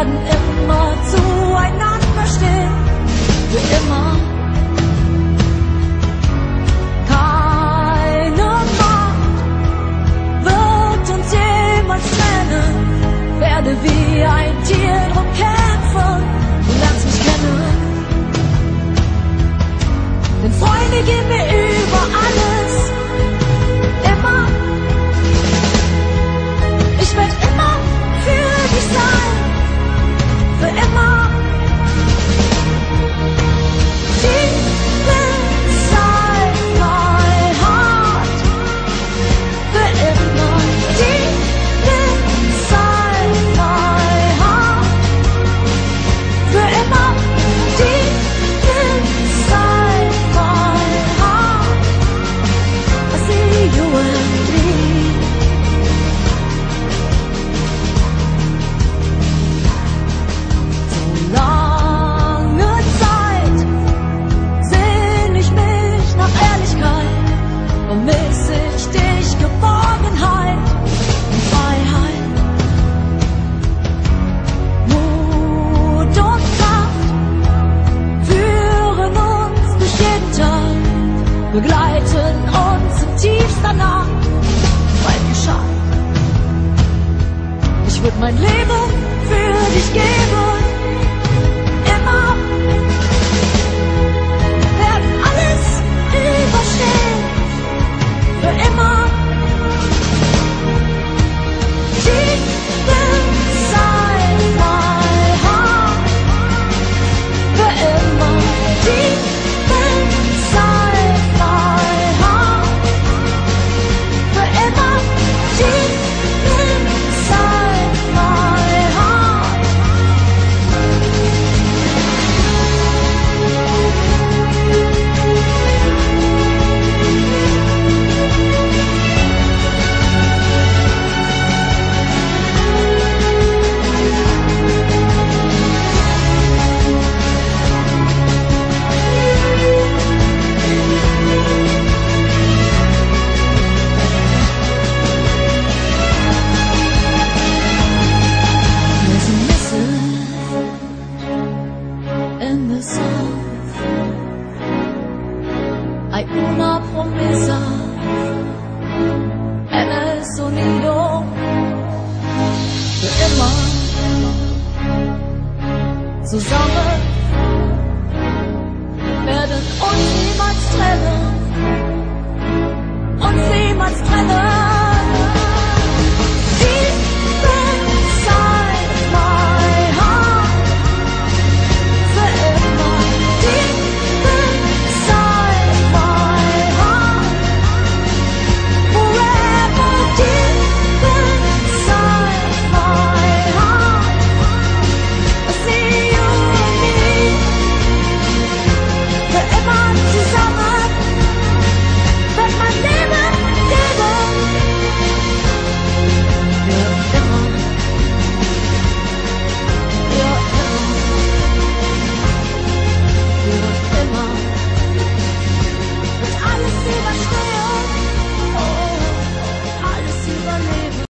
werden immer zueinander stehen, für immer. Keine Macht wird uns jemals trennen, werde wie ein Tier drum kämpfen und lernst mich kennen. Denn Freunde, gib mir begleiten uns in tiefster Nacht. Weil geschah, ich würde mein Leben für dich geben. Song. Hay una promesa en el sonido für immer zusammen werden uns niemals trennen, uns niemals trennen.